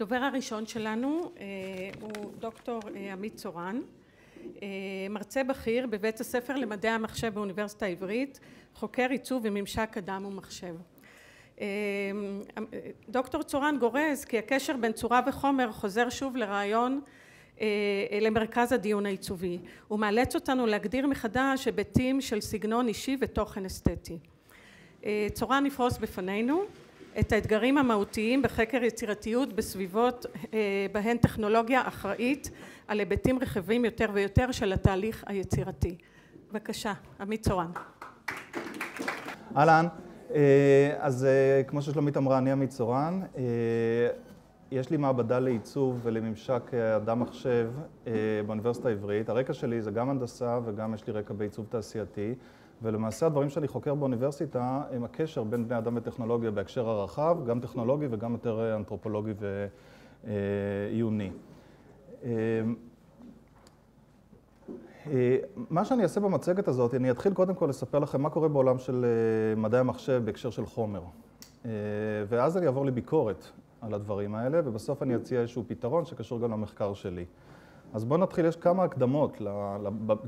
הדובר הראשון שלנו הוא דוקטור עמית צורן, מרצה בכיר בבית הספר למדעי המחשב באוניברסיטה העברית, חוקר עיצוב וממשק אדם ומחשב. דוקטור צורן גורס כי הקשר בין צורה וחומר חוזר שוב לרעיון למרכז הדיון העיצובי. הוא מאלץ אותנו להגדיר מחדש היבטים של סגנון אישי ותוכן אסתטי. צורן יפרוס בפנינו את האתגרים המהותיים בחקר יצירתיות בסביבות בהן טכנולוגיה אחראית על היבטים רחבים יותר ויותר של התהליך היצירתי. בבקשה, עמית צורן. אהלן, אז כמו ששלומית אמרה, אני עמית צורן. יש לי מעבדה לעיצוב ולממשק אדם מחשב באוניברסיטה העברית. הרקע שלי זה גם הנדסה וגם יש לי רקע בעיצוב תעשייתי. ולמעשה הדברים שאני חוקר באוניברסיטה הם הקשר בין בני אדם וטכנולוגיה בהקשר הרחב, גם טכנולוגי וגם יותר אנתרופולוגי ועיוני. מה שאני אעשה במצגת הזאת, אני אתחיל קודם כל לספר לכם מה קורה בעולם של מדעי המחשב בהקשר של חומר. ואז אני אעבור לביקורת על הדברים האלה, ובסוף אני אציע איזשהו פתרון שקשור גם למחקר שלי. אז בואו נתחיל, יש כמה הקדמות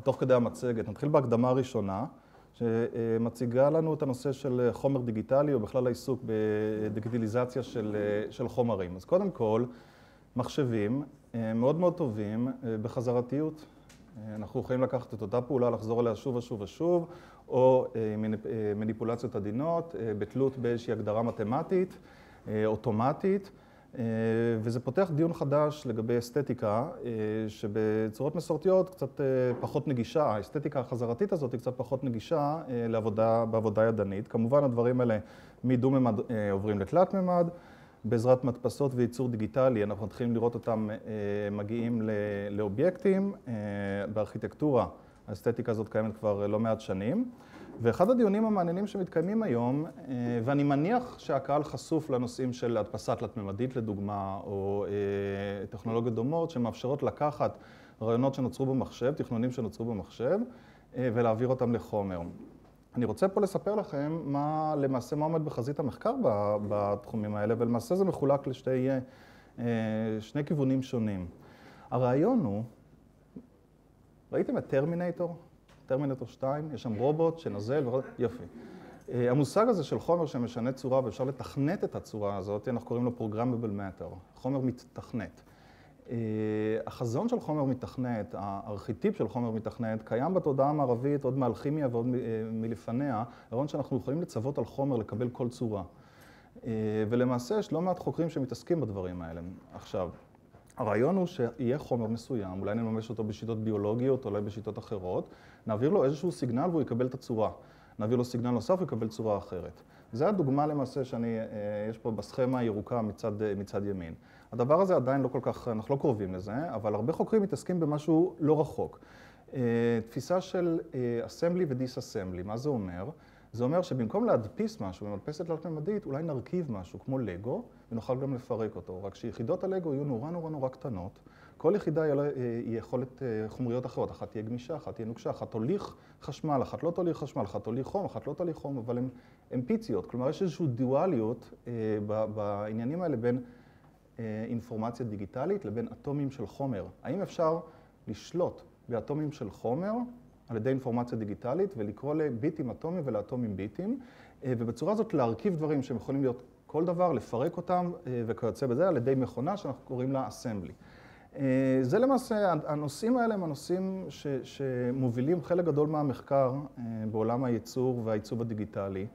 תוך כדי המצגת. נתחיל בהקדמה הראשונה, שמציגה לנו את הנושא של חומר דיגיטלי, או בכלל העיסוק בדיגיטליזציה של חומרים. אז קודם כל, מחשבים מאוד מאוד טובים בחזרתיות. אנחנו יכולים לקחת את אותה פעולה, לחזור אליה שוב ושוב ושוב, או מניפולציות עדינות, בתלות באיזושהי הגדרה מתמטית, אוטומטית, וזה פותח דיון חדש לגבי אסתטיקה, שבצורות מסורתיות קצת פחות נגישה, האסתטיקה החזרתית הזאת היא קצת פחות נגישה בעבודה ידנית. כמובן הדברים האלה מדו-ממד עוברים לתלת-ממד, בעזרת מדפסות וייצור דיגיטלי אנחנו מתחילים לראות אותם מגיעים לאובייקטים. בארכיטקטורה האסתטיקה הזאת קיימת כבר לא מעט שנים. ואחד הדיונים המעניינים שמתקיימים היום, ואני מניח שהקהל חשוף לנושאים של הדפסה תלת-ממדית לדוגמה, או טכנולוגיות דומות שמאפשרות לקחת רעיונות שנוצרו במחשב, תכנונים שנוצרו במחשב, ולהעביר אותם לחומר. אני רוצה פה לספר לכם מה למעשה מה עומד בחזית המחקר בתחומים האלה, ולמעשה זה מחולק לשני כיוונים שונים. הרעיון הוא, ראיתם את טרמינטור? טרמינטור 2, יש שם רובוט שנוזל, יופי. המושג הזה של חומר שמשנה צורה ואפשר לתכנת את הצורה הזאת, אנחנו קוראים לו Programmable Matter, חומר מתכנת. החזון של חומר מתכנת, הארכיטיפ של חומר מתכנת, קיים בתודעה המערבית עוד מאלכימיה ועוד מלפניה, הרעיון שאנחנו יכולים לצוות על חומר לקבל כל צורה. ולמעשה יש לא מעט חוקרים שמתעסקים בדברים האלה. עכשיו, הרעיון הוא שיהיה חומר מסוים, אולי נממש אותו בשיטות ביולוגיות, אולי בשיטות אחרות, נעביר לו איזשהו סיגנל והוא יקבל את הצורה. נעביר לו סיגנל נוסף והוא יקבל צורה אחרת. זו הדוגמה למעשה שאני, יש פה בסכמה הירוקה מצד, מצד ימין. הדבר הזה עדיין לא כל כך, אנחנו לא קרובים לזה, אבל הרבה חוקרים מתעסקים במשהו לא רחוק. תפיסה של assembly ו-disassembly, מה זה אומר? זה אומר שבמקום להדפיס משהו במדפסת תלת-ממדית, אולי נרכיב משהו כמו לגו, ונוכל גם לפרק אותו. רק שיחידות הלגו יהיו נורא נורא נורא קטנות. כל יחידה יהיה לה יכולת חומריות אחרות, אחת תהיה גמישה, אחת תהיה נוקשה, אחת תוליך חשמל, אחת לא תוליך חשמל, אחת תוליך חום, אחת לא תוליך חום, אבל הן פיציות. כלומר, יש איזושהי דואליות בעניינים האלה בין אינפורמציה דיגיטלית לבין אטומים של חומר. האם אפשר לשלוט באטומים של חומר על ידי אינפורמציה דיגיטלית ולקרוא לביטים אטומיים ולאטומים ביטים, ובצורה הזאת להרכיב דברים שהם יכולים להיות כל דבר, לפרק אותם וכיוצא בזה על ידי מכונה שאנחנו קוראים לה assembly. זה למעשה, הנושאים האלה הם הנושאים שמובילים חלק גדול מהמחקר בעולם הייצור והעיצוב הדיגיטלי.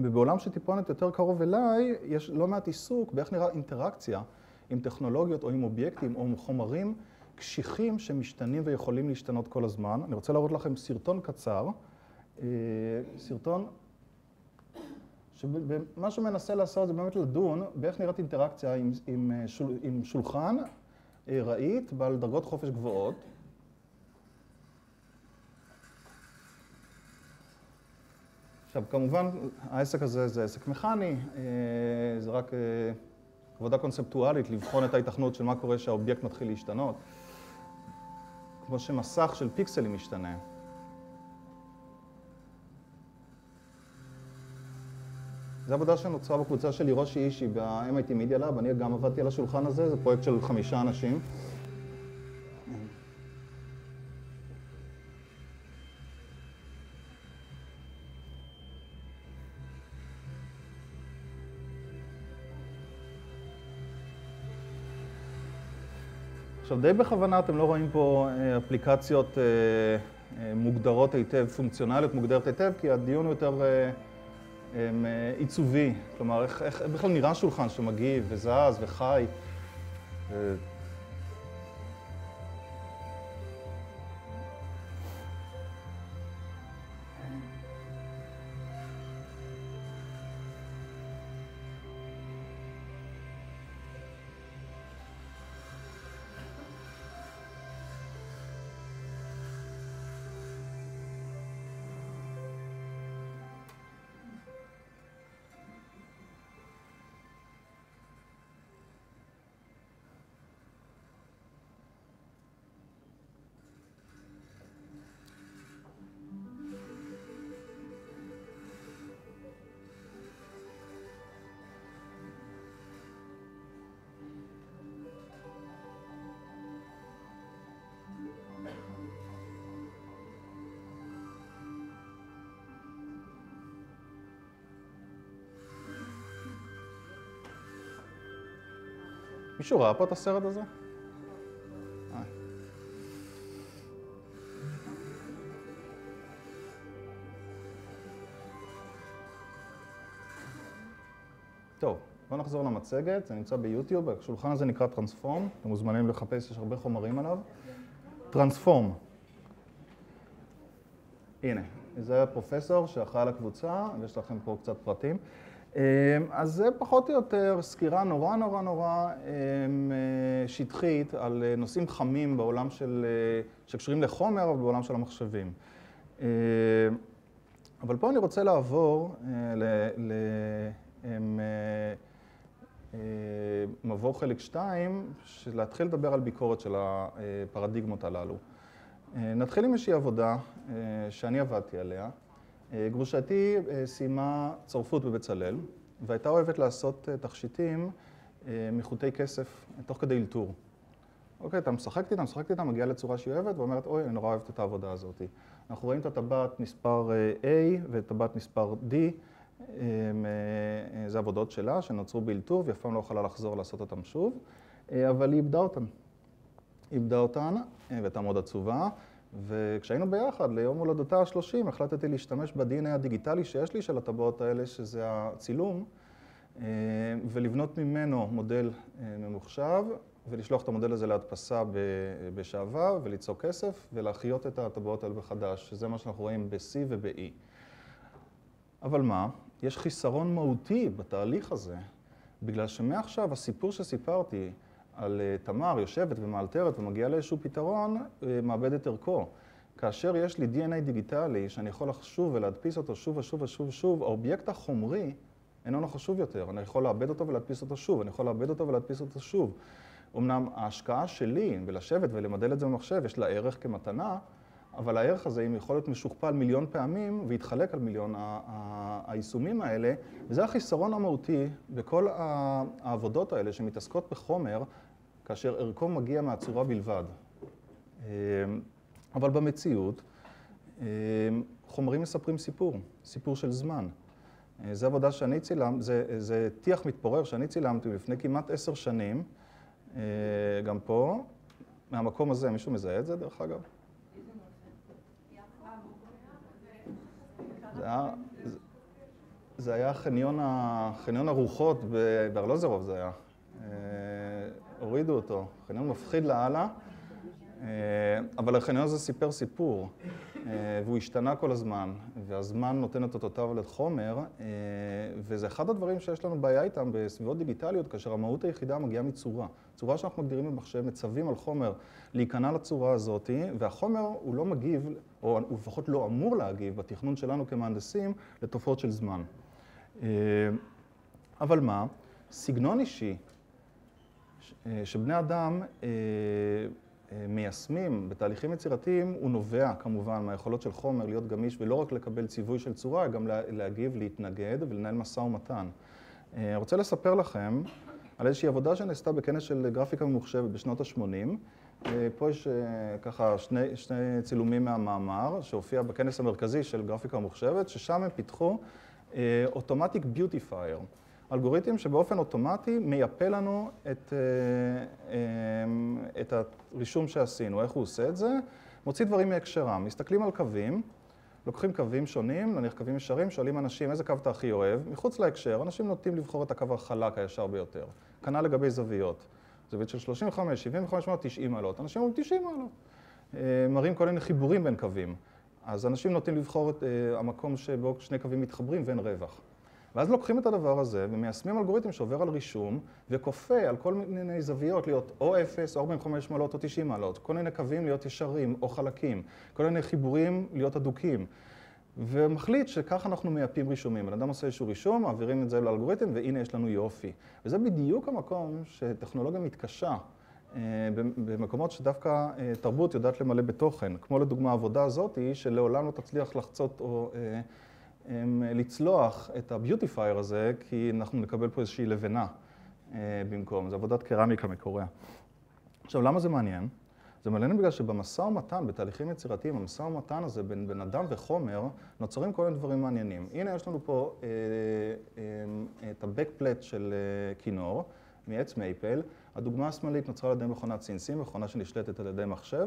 ובעולם שטיפונת יותר קרוב אליי, יש לא מעט עיסוק באיך נראה אינטראקציה עם טכנולוגיות או עם אובייקטים או עם חומרים קשיחים שמשתנים ויכולים להשתנות כל הזמן. אני רוצה להראות לכם סרטון קצר, סרטון שמה שהוא מנסה לעשות זה באמת לדון באיך נראית אינטראקציה עם שולחן רהיט בעל דרגות חופש גבוהות. עכשיו, כמובן, העסק הזה זה עסק מכני, זה רק עבודה קונספטואלית לבחון את ההיתכנות של מה קורה שהאובייקט מתחיל להשתנות. כמו שמסך של פיקסלים משתנה. זו עבודה שנוצרה בקבוצה של הירושי אישי ב-MIT Media Lab, אני גם עבדתי על השולחן הזה, זה פרויקט של חמישה אנשים. עכשיו, די בכוונה אתם לא רואים פה אה, אפליקציות אה, אה, מוגדרות היטב, פונקציונליות מוגדרת היטב, כי הדיון הוא יותר עיצובי. כלומר, איך, איך בכלל נראה שולחן שמגיב וזז וחי. מישהו ראה פה את הסרט הזה? אה. טוב, בואו נחזור למצגת, זה נמצא ביוטיוב, השולחן הזה נקרא טרנספורם, אתם מוזמנים לחפש, יש הרבה חומרים עליו. טרנספורם. הנה, זה הפרופסור שאחראי על הקבוצה, ויש לכם פה קצת פרטים. אמ, אז זה פחות או יותר סקירה נורא נורא נורא אמ, שטחית על נושאים חמים בעולם של, שקשורים לחומר ובעולם של המחשבים. אמ, אבל פה אני רוצה לעבור למבוא אה, חלק 2, להתחיל לדבר על ביקורת של הפרדיגמות הללו. נתחיל עם איזושהי עבודה שאני עבדתי עליה. אה, גרושתי אה, סיימה צורפות בבצלאל, והייתה אוהבת לעשות אה, תכשיטים מחוטי כסף תוך כדי אלתור. אוקיי, אתה משחקת איתה, משחקת איתה, מגיעה לצורה שהיא אוהבת, ואומרת, אוי, אני נורא אוהבת את העבודה הזאת. אנחנו רואים את הטבעת מספר A ואת הטבעת מספר D, זה עבודות שלה שנוצרו באלתור, והיא אף פעם לא יכולה לחזור לעשות אותן שוב, אבל היא איבדה אותן. איבדה אותן, והייתה מאוד עצובה. וכשהיינו ביחד ליום הולדתה ה-30, החלטתי להשתמש ב-DNA הדיגיטלי שיש לי של הטבעות האלה, שזה הצילום, אה, ולבנות ממנו מודל אה, ממוחשב, ולשלוח את המודל הזה להדפסה בשעבר, וליצור כסף, ולהחיות את הטבעות האלה מחדש, שזה מה שאנחנו רואים ב-C וב-E. אבל מה? יש חיסרון מהותי בתהליך הזה, בגלל שמעכשיו הסיפור שסיפרתי, על אה, תמר יושבת ומאלתרת ומגיעה לאיזשהו פתרון, אה, מאבד את ערכו. כאשר יש לי DNA דיגיטלי שאני יכול לחשוב ולהדפיס אותו שוב ושוב ושוב ושוב, האובייקט החומרי איננו חשוב יותר. אני יכול לאבד אותו ולהדפיס אותו שוב, אני יכול לאבד אותו ולהדפיס אותו שוב. אמנם ההשקעה שלי בלשבת ולמדל את זה במחשב, יש לה ערך כמתנה, אבל הערך הזה, אם יכול להיות משוכפל מיליון פעמים ויתחלק על מיליון היישומים האלה, וזה החיסרון המהותי בכל העבודות האלה שמתעסקות בחומר כאשר ערכו מגיע מהצורה בלבד. אמ, אבל במציאות, אמ, חומרים מספרים סיפור, סיפור של זמן. אה, זו עבודה שאני צילמתי, זה, זה טיח מתפורר שאני צילמתי לפני כמעט עשר שנים, אה, גם פה, מהמקום הזה, מישהו מזהה את זה דרך אגב? זה היה, זה היה חניון, חניון הרוחות בארלוזרוב זה היה. הורידו אותו. חניון מפחיד לאללה, אה, אבל החניון הזה סיפר סיפור, אה, והוא השתנה כל הזמן, והזמן נותן את אותותיו לחומר, אה, וזה אחד הדברים שיש לנו בעיה איתם בסביבות דיגיטליות, כאשר המהות היחידה מגיעה מצורה. צורה שאנחנו מגדירים במחשב, מצווים על חומר להיכנע לצורה הזאת, והחומר הוא לא מגיב, או הוא לפחות לא אמור להגיב, בתכנון שלנו כמהנדסים, לתופעות של זמן. אבל מה? סגנון אישי שבני אדם אה, מיישמים בתהליכים יצירתיים, הוא נובע כמובן מהיכולות של חומר להיות גמיש ולא רק לקבל ציווי של צורה, גם להגיב, להתנגד ולנהל משא ומתן. אני רוצה לספר לכם על איזושהי עבודה שנעשתה בכנס של גרפיקה ממוחשבת בשנות ה-80. פה יש ככה שני, שני צילומים מהמאמר שהופיע בכנס המרכזי של גרפיקה ממוחשבת, ששם הם פיתחו אוטומטיק ביוטיפייר. אלגוריתם שבאופן אוטומטי מייפה לנו את, את הרישום שעשינו. איך הוא עושה את זה? מוציא דברים מהקשרם. מסתכלים על קווים, לוקחים קווים שונים, נניח קווים ישרים, שואלים אנשים איזה קו אתה הכי אוהב, מחוץ להקשר, אנשים נוטים לבחור את הקו החלק הישר ביותר. כנ"ל לגבי זוויות. זווית של 35, 75 מעלות, 90 מעלות. אנשים אומרים 90 מעלות. מראים כל מיני חיבורים בין קווים. אז אנשים נוטים לבחור את המקום שבו שני קווים מתחברים ואין רווח. ואז לוקחים את הדבר הזה ומיישמים אלגוריתם שעובר על רישום וכופה על כל מיני זוויות להיות או 0 או 45 מעלות או 90 מעלות, כל מיני קווים להיות ישרים או חלקים, כל מיני חיבורים להיות אדוקים. ומחליט שככה אנחנו מייפים רישומים. בן אדם עושה איזשהו רישום, מעבירים את זה לאלגוריתם והנה יש לנו יופי. וזה בדיוק המקום שטכנולוגיה מתקשה במקומות שדווקא תרבות יודעת למלא בתוכן. כמו לדוגמה העבודה הזאת, שלעולם לא תצליח לחצות או לצלוח את הביוטיפייר הזה, כי אנחנו נקבל פה איזושהי לבנה במקום. זו עבודת קרמיקה מקוריאה. עכשיו, למה זה מעניין? זה מעניין בגלל שבמשא ומתן, בתהליכים יצירתיים, המשא ומתן הזה בין בן אדם וחומר, נוצרים כל מיני דברים מעניינים. הנה, יש לנו פה את ה-backplate של כינור, מעץ מייפל. הדוגמה השמאלית נוצרה על ידי מכונת סינסים, מכונה שנשלטת על ידי מחשב.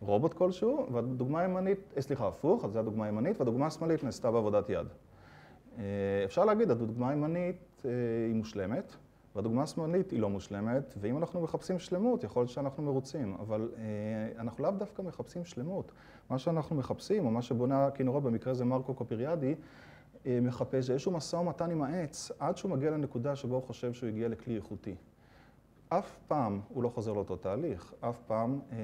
רובוט כלשהו, והדוגמה הימנית, סליחה, הפוך, אז זו הדוגמה הימנית, והדוגמה השמאלית נעשתה בעבודת יד. אפשר להגיד, הדוגמה הימנית היא מושלמת, והדוגמה השמאלית היא לא מושלמת, ואם אנחנו מחפשים שלמות, יכול להיות שאנחנו מרוצים, אבל אנחנו לאו דווקא מחפשים שלמות. מה שאנחנו מחפשים, או מה שבונה הכינורות, במקרה הזה מרקו קופיריאדי, מחפש איזשהו משא ומתן עם העץ, עד שהוא מגיע לנקודה שבו הוא חושב שהוא הגיע לכלי איכותי. אף פעם הוא לא חוזר לאותו תהליך, אף פעם אה,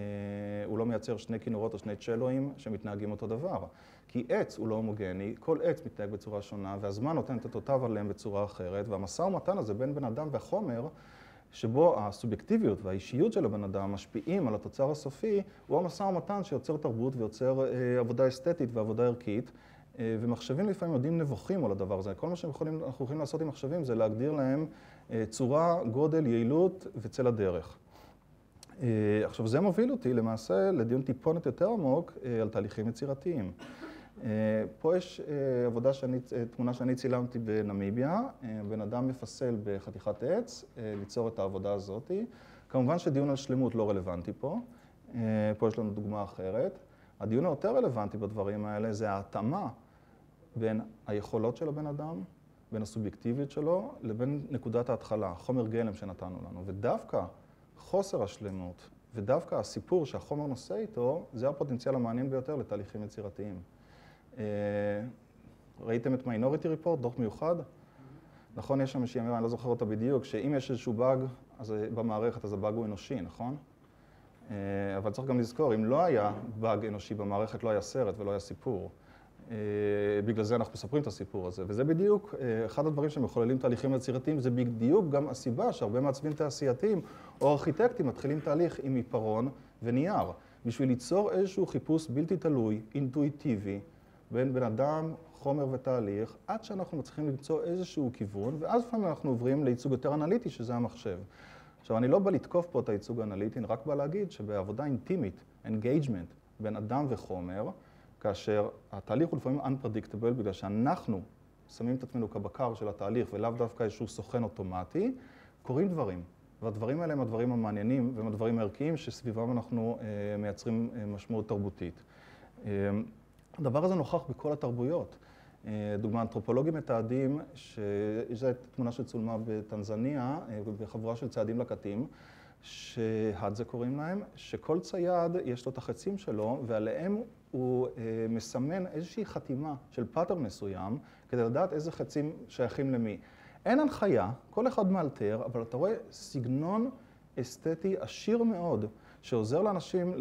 הוא לא מייצר שני כינורות או שני צ'לואים שמתנהגים אותו דבר. כי עץ הוא לא הומוגני, כל עץ מתנהג בצורה שונה, והזמן נותן את אותותיו עליהם בצורה אחרת, והמשא ומתן הזה בין בן אדם והחומר, שבו הסובייקטיביות והאישיות של הבן אדם משפיעים על התוצר הסופי, הוא המשא ומתן שיוצר תרבות ויוצר אה, עבודה אסתטית ועבודה ערכית. ומחשבים לפעמים יודעים נבוכים על הדבר הזה. כל מה שאנחנו יכולים לעשות עם מחשבים זה להגדיר להם צורה, גודל, יעילות וצל הדרך. עכשיו, זה מוביל אותי למעשה לדיון טיפונת יותר עמוק על תהליכים יצירתיים. פה יש עבודה שאני, תמונה שאני צילמתי בנמיביה, בן אדם מפסל בחתיכת עץ ליצור את העבודה הזאת. כמובן שדיון על שלמות לא רלוונטי פה, פה יש לנו דוגמה אחרת. הדיון היותר רלוונטי בדברים האלה זה ההתאמה בין היכולות של הבן אדם, בין הסובייקטיביות שלו, לבין נקודת ההתחלה, חומר גלם שנתנו לנו. ודווקא חוסר השלמות, ודווקא הסיפור שהחומר נושא איתו, זה הפוטנציאל המעניין ביותר לתהליכים יצירתיים. ראיתם את מיינוריטי ריפורט, דוח מיוחד? נכון, יש שם איזושהי אמירה, אני לא זוכר אותה בדיוק, שאם יש איזשהו באג במערכת, אז הבאג הוא אנושי, נכון? אבל צריך גם לזכור, אם לא היה באג אנושי במערכת, לא היה סרט ולא היה סיפור. בגלל זה אנחנו מספרים את הסיפור הזה. וזה בדיוק, אחד הדברים שמחוללים תהליכים יצירתיים, זה בדיוק גם הסיבה שהרבה מעצבים תעשייתיים או ארכיטקטים מתחילים תהליך עם עיפרון ונייר, בשביל ליצור איזשהו חיפוש בלתי תלוי, אינטואיטיבי, בין בן אדם, חומר ותהליך, עד שאנחנו מצליחים למצוא איזשהו כיוון, ואז לפעמים אנחנו עוברים לייצוג יותר אנליטי, שזה המחשב. עכשיו, אני לא בא לתקוף פה את הייצוג האנליטי, אני רק בא להגיד שבעבודה אינטימית, engagement, בין אדם וחומר, כאשר התהליך הוא לפעמים unpredictable, בגלל שאנחנו שמים את עצמנו כבקר של התהליך ולאו דווקא איזשהו סוכן אוטומטי, קורים דברים. והדברים האלה הם הדברים המעניינים והם הדברים הערכיים שסביבם אנחנו מייצרים משמעות תרבותית. הדבר הזה נוכח בכל התרבויות. דוגמה, אנתרופולוגים מתעדים, שזו תמונה שצולמה בטנזניה, בחבורה של ציידים לקטים, שההדזה קוראים להם, שכל צייד יש לו את החצים שלו, ועליהם הוא מסמן איזושהי חתימה של pattern מסוים, כדי לדעת איזה חצים שייכים למי. אין הנחיה, כל אחד מאלתר, אבל אתה רואה סגנון אסתטי עשיר מאוד, שעוזר לאנשים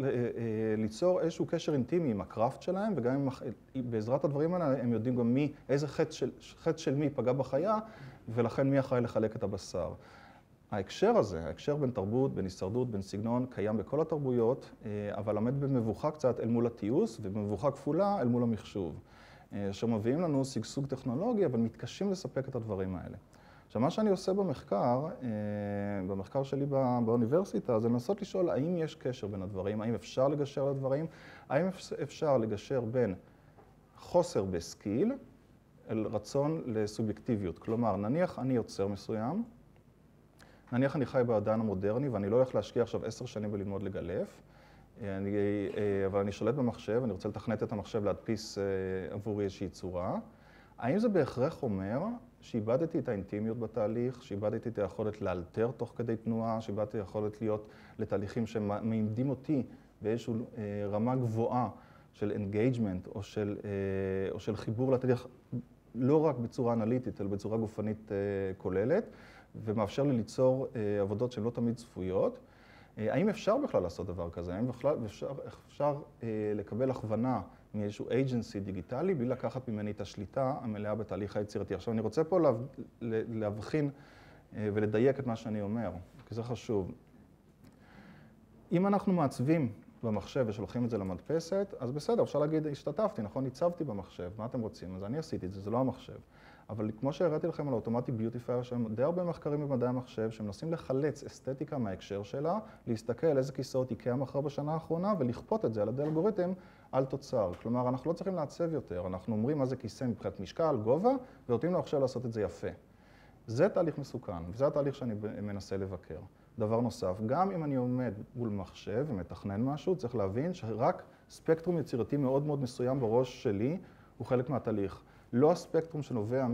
ליצור איזשהו קשר אינטימי עם ה craft שלהם, וגם בעזרת הדברים האלה הם יודעים גם מי, איזה חץ של, חץ של מי פגע בחיה, ולכן מי אחראי לחלק את הבשר. ההקשר הזה, ההקשר בין תרבות, בין הישרדות, בין סגנון, קיים בכל התרבויות, אבל עומד במבוכה קצת אל מול התיעוש ובמבוכה כפולה אל מול המחשוב. שמביאים לנו שגשוג טכנולוגי, אבל מתקשים לספק את הדברים האלה. עכשיו, מה שאני עושה במחקר, במחקר שלי באוניברסיטה, זה לנסות לשאול האם יש קשר בין הדברים, האם אפשר לגשר לדברים, האם אפשר לגשר בין חוסר בסקיל אל רצון לסובייקטיביות. כלומר, נניח אני יוצר מסוים, נניח אני חי בעידן המודרני ואני לא הולך להשקיע עכשיו עשר שנים בללמוד לגלף, אני, אבל אני שולט במחשב, אני רוצה לתכנת את המחשב להדפיס עבורי איזושהי צורה. האם זה בהכרח אומר שאיבדתי את האינטימיות בתהליך, שאיבדתי את היכולת לאלתר תוך כדי תנועה, שאיבדתי את היכולת להיות לתהליכים שמעמידים אותי באיזושהי רמה גבוהה של engagement או או של חיבור לתהליך לא רק בצורה אנליטית, אלא בצורה גופנית כוללת, ומאפשר לי ליצור עבודות שהן לא תמיד צפויות. האם אפשר בכלל לעשות דבר כזה? האם בכלל אפשר, אפשר לקבל הכוונה מאיזשהו agency דיגיטלי בלי לקחת ממני את השליטה המלאה בתהליך היצירתי? עכשיו, אני רוצה פה להבחין ולדייק את מה שאני אומר, כי זה חשוב. אם אנחנו מעצבים במחשב ושולחים את זה למדפסת, אז בסדר, אפשר להגיד, השתתפתי, נכון? הצבתי במחשב, מה אתם רוצים? אז אני עשיתי את זה, זה לא המחשב. אבל כמו שהראיתי לכם על האוטומטיק ביוטיפייר, יש די הרבה מחקרים במדעי המחשב שמנסים לחלץ אסתטיקה מההקשר שלה, להסתכל איזה כיסאות איקאה מכר בשנה האחרונה ולכפות את זה על ידי אלגוריתם על תוצר. כלומר, אנחנו לא צריכים לעצב יותר, אנחנו אומרים מה זה כיסא מבחינת משקל, גובה, ונותנים לו עכשיו לעשות את זה יפה. זה תהליך מסוכן, וזה התהליך שאני מנסה לבקר. דבר נוסף, גם אם אני עומד מול מחשב ומתכנן משהו, צריך להבין שרק ספקטרום יצירתי מאוד מאוד מסוים בראש שלי הוא חלק מהתהליך. לא הספקטרום שנובע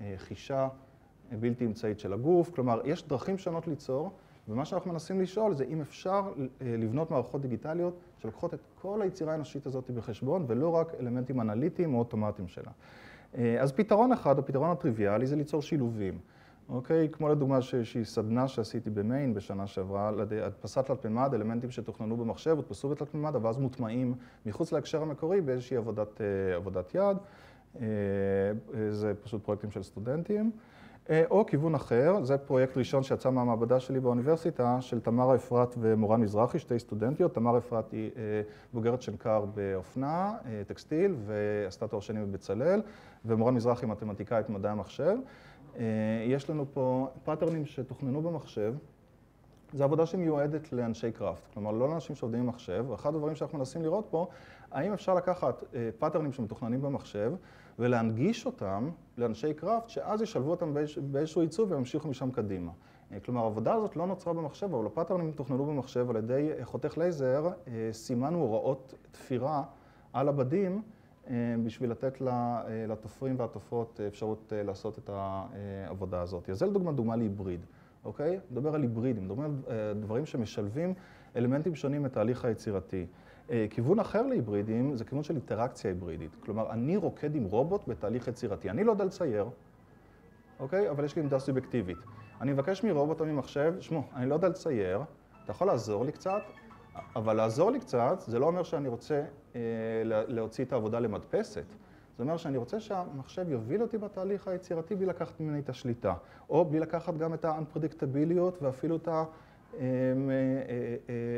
מחישה בלתי אמצעית של הגוף, כלומר, יש דרכים שונות ליצור, ומה שאנחנו מנסים לשאול זה אם אפשר לבנות מערכות דיגיטליות שלוקחות את כל היצירה האנושית הזאת בחשבון, ולא רק אלמנטים אנליטיים או אוטומטיים שלה. אז פתרון אחד, הפתרון הטריוויאלי, זה ליצור שילובים. אוקיי? כמו לדוגמה איזושהי סדנה שעשיתי במיין בשנה שעברה, הדפסת תלת מימד, אלמנטים שתוכננו במחשב, הודפסו בתלת מימד, אבל אז מוטמעים מחוץ להקשר המקורי באיזושהי עבודת, עבודת יד. זה פשוט פרויקטים של סטודנטים. או כיוון אחר, זה פרויקט ראשון שיצא מהמעבדה שלי באוניברסיטה, של תמרה אפרת ומורן מזרחי, שתי סטודנטיות. תמרה אפרת היא בוגרת שנקר באופנה, טקסטיל, ועשתה תואר שני בבצלאל, ומורן מזרחי מתמטיקאית מדעי המחשב. יש לנו פה patterns שתוכננו במחשב. זו עבודה שמיועדת לאנשי craft, כלומר לא לאנשים שעובדים במחשב, ואחד הדברים שאנחנו מנסים לראות פה, האם אפשר לקחת patterns שמתוכננים במחשב ולהנגיש אותם לאנשי craft, שאז ישלבו אותם באיזשהו עיצוב וימשיכו משם קדימה. כלומר, העבודה הזאת לא נוצרה במחשב, אבל ה patterns תוכננו במחשב על ידי חותך לייזר, סימנו הוראות תפירה על הבדים בשביל לתת לתופרים והתופרות אפשרות לעשות את העבודה הזאת. אז זה לדוגמה דוגמה להיבריד, אוקיי? נדבר על היברידים, נדבר על דברים שמשלבים אלמנטים שונים מתהליך היצירתי. כיוון אחר להיברידים זה כיוון של אינטראקציה היברידית. כלומר, אני רוקד עם רובוט בתהליך יצירתי. אני לא יודע לצייר, אוקיי? אבל יש לי עמדה סובייקטיבית. אני מבקש מרובוט או ממחשב, שמעו, אני לא יודע לצייר, אתה יכול לעזור לי קצת, אבל לעזור לי קצת זה לא אומר שאני רוצה אה, להוציא את העבודה למדפסת. זה אומר שאני רוצה שהמחשב יוביל אותי בתהליך היצירתי בלי לקחת ממני את השליטה, או בלי לקחת גם את ה-unpredictability ואפילו את ה...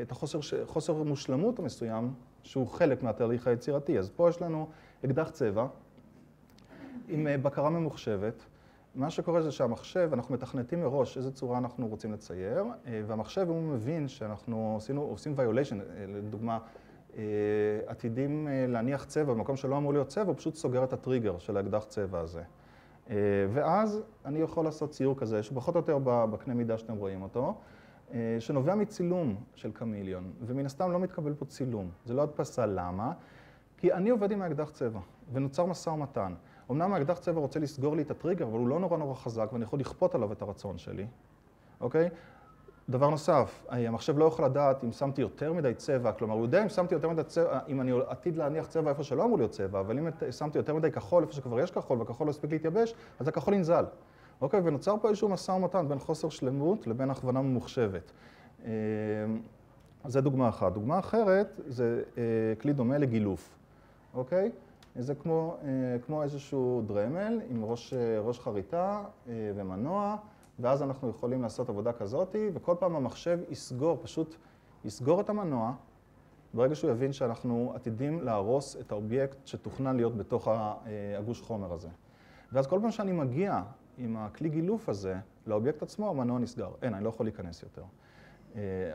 את החוסר חוסר מושלמות המסוים, שהוא חלק מהתהליך היצירתי. אז פה יש לנו אקדח צבע עם בקרה ממוחשבת. מה שקורה זה שהמחשב, אנחנו מתכנתים מראש איזה צורה אנחנו רוצים לצייר, והמחשב, אם הוא מבין שאנחנו עשינו, עושים violation, לדוגמה, עתידים להניח צבע במקום שלא אמור להיות צבע, הוא פשוט סוגר את הטריגר של האקדח צבע הזה. ואז אני יכול לעשות ציור כזה, שהוא פחות או יותר בקנה מידה שאתם רואים אותו. שנובע מצילום של קמיליון, ומן הסתם לא מתקבל פה צילום. זה לא הדפסה, למה? כי אני עובד עם האקדח צבע, ונוצר משא ומתן. אמנם האקדח צבע רוצה לסגור לי את הטריגר, אבל הוא לא נורא נורא חזק, ואני יכול לכפות עליו את הרצון שלי, אוקיי? דבר נוסף, המחשב לא יכול לדעת אם שמתי יותר מדי צבע, כלומר, הוא יודע אם שמתי יותר מדי צבע, אם אני עתיד להניח צבע איפה שלא אמור להיות צבע, אבל אם שמתי יותר מדי כחול איפה שכבר יש כחול, והכחול לא הספיק להתייבש, אז הכחול ינזל. אוקיי, ונוצר פה איזשהו משא ומתן בין חוסר שלמות לבין הכוונה ממוחשבת. זה דוגמה אחת. דוגמה אחרת זה כלי דומה לגילוף, אוקיי? זה כמו, כמו איזשהו דרמל עם ראש, ראש חריטה ומנוע, ואז אנחנו יכולים לעשות עבודה כזאתי, וכל פעם המחשב יסגור, פשוט יסגור את המנוע, ברגע שהוא יבין שאנחנו עתידים להרוס את האובייקט שתוכנן להיות בתוך הגוש חומר הזה. ואז כל פעם שאני מגיע עם הכלי גילוף הזה לאובייקט עצמו, המנוע נסגר. אין, אני לא יכול להיכנס יותר.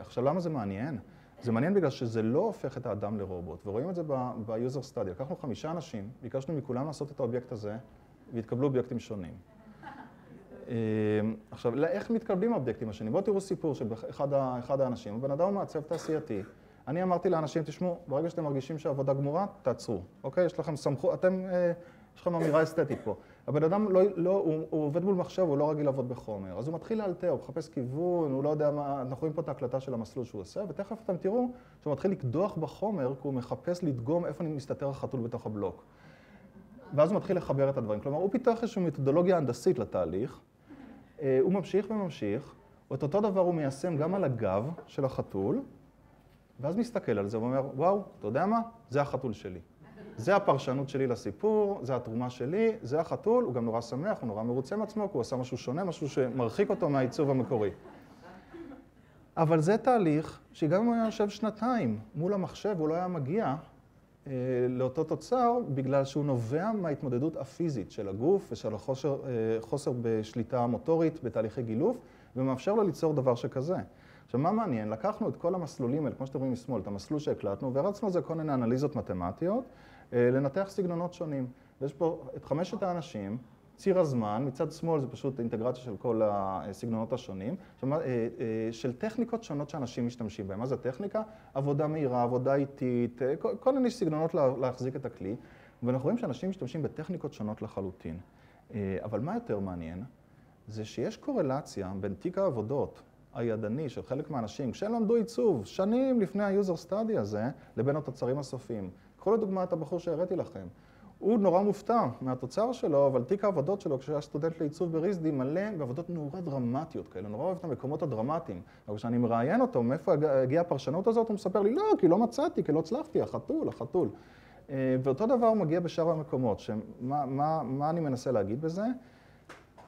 עכשיו, למה זה מעניין? זה מעניין בגלל שזה לא הופך את האדם לרובוט, ורואים את זה ב-user study. לקחנו חמישה אנשים, ביקשנו מכולם לעשות את האובייקט הזה, והתקבלו אובייקטים שונים. עכשיו, איך מתקבלים האובייקטים השונים? בואו תראו סיפור של אחד האנשים. הבן אדם הוא מעצב תעשייתי. אני אמרתי לאנשים, תשמעו, ברגע שאתם מרגישים שהעבודה גמורה, תעצרו, אוקיי? יש לכם סמכות, אתם, יש לכם אמירה אסתטית פה. הבן אדם לא, לא, הוא, הוא עובד מול מחשב, הוא לא רגיל לעבוד בחומר. אז הוא מתחיל לאלתר, הוא מחפש כיוון, הוא לא יודע מה, אנחנו רואים פה את ההקלטה של המסלול שהוא עושה, ותכף אתם תראו שהוא מתחיל לקדוח בחומר, כי הוא מחפש לדגום איפה מסתתר החתול בתוך הבלוק. ואז הוא מתחיל לחבר את הדברים. כלומר, הוא פיתח איזושהי מתודולוגיה הנדסית לתהליך, הוא ממשיך וממשיך, ואת אותו דבר הוא מיישם גם על הגב של החתול, ואז מסתכל על זה ואומר, וואו, אתה יודע מה? זה החתול שלי. זה הפרשנות שלי לסיפור, זה התרומה שלי, זה החתול, הוא גם נורא שמח, הוא נורא מרוצה מעצמו, כי הוא עשה משהו שונה, משהו שמרחיק אותו מהעיצוב המקורי. אבל זה תהליך שגם אם הוא היה יושב שנתיים מול המחשב, הוא לא היה מגיע אה, לאותו תוצר, בגלל שהוא נובע מההתמודדות הפיזית של הגוף ושל החוסר בשליטה מוטורית בתהליכי גילוף, ומאפשר לו ליצור דבר שכזה. עכשיו, מה מעניין? לקחנו את כל המסלולים האלה, כמו שאתם רואים משמאל, את המסלול שהקלטנו, והרצנו על זה כל מיני אנליזות מתמטיות, לנתח סגנונות שונים. ויש פה את חמשת האנשים, ציר הזמן, מצד שמאל זה פשוט אינטגרציה של כל הסגנונות השונים, של טכניקות שונות שאנשים משתמשים בהן. מה זה טכניקה? עבודה מהירה, עבודה איטית, כל מיני סגנונות להחזיק את הכלי, ואנחנו רואים שאנשים משתמשים בטכניקות שונות לחלוטין. אבל מה יותר מעניין? זה שיש קורלציה בין תיק העבודות הידני של חלק מהאנשים, כשהם למדו עיצוב שנים לפני ה-user study הזה, לבין התוצרים הסופיים. קחו לדוגמה את הבחור שהראיתי לכם. הוא נורא מופתע מהתוצר שלו, אבל תיק העבודות שלו, כשהיה סטודנט לעיצוב בריסדי, מלא בעבודות נורא דרמטיות כאלה, נורא אוהב את המקומות הדרמטיים. אבל כשאני מראיין אותו, מאיפה הגיעה הפרשנות הזאת, הוא מספר לי, לא, כי לא מצאתי, כי לא הצלחתי, החתול, החתול. ואותו דבר מגיע בשאר המקומות, שמה מה, מה אני מנסה להגיד בזה?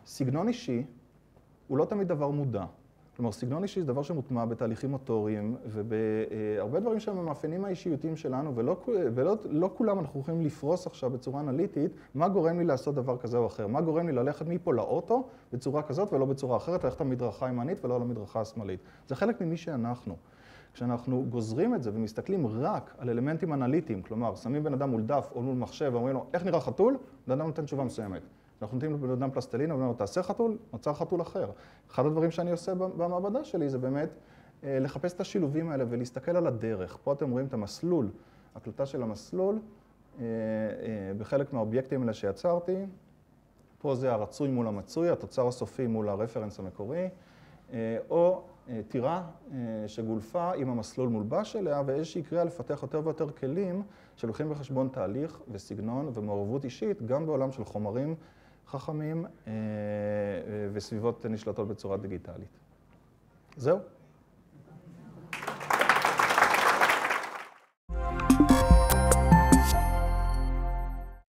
סגנון אישי הוא לא תמיד דבר מודע. כלומר, סגנון אישי זה דבר שמוטמע בתהליכים מוטוריים ובהרבה דברים שהם המאפיינים האישיותיים שלנו, ולא ולא, לא כולם אנחנו יכולים לפרוס עכשיו בצורה אנליטית מה גורם לי לעשות דבר כזה או אחר, מה גורם לי ללכת מפה לאוטו בצורה כזאת ולא בצורה אחרת, ללכת למדרכה הימנית ולא למדרכה השמאלית. זה חלק ממי שאנחנו. כשאנחנו גוזרים את זה ומסתכלים רק על אלמנטים אנליטיים, כלומר, שמים בן אדם מול דף או מול מחשב ואומרים לו, איך נראה חתול? בן אדם נותן תשובה מסוימת. אנחנו נותנים לבן אדם פלסטלינה ואומרים לו, תעשה חתול, נוצר חתול אחר. אחד הדברים שאני עושה במעבדה שלי זה באמת לחפש את השילובים האלה ולהסתכל על הדרך. פה אתם רואים את המסלול, הקלטה של המסלול, בחלק מהאובייקטים האלה שיצרתי. פה זה הרצוי מול המצוי, התוצר הסופי מול הרפרנס המקורי, או טירה שגולפה עם המסלול מולבש אליה, ואיזושהי קריאה לפתח יותר ויותר כלים שלוקחים בחשבון תהליך וסגנון ומעורבות אישית, גם בעולם של חומרים חכמים וסביבות נשלטות בצורה דיגיטלית. זהו.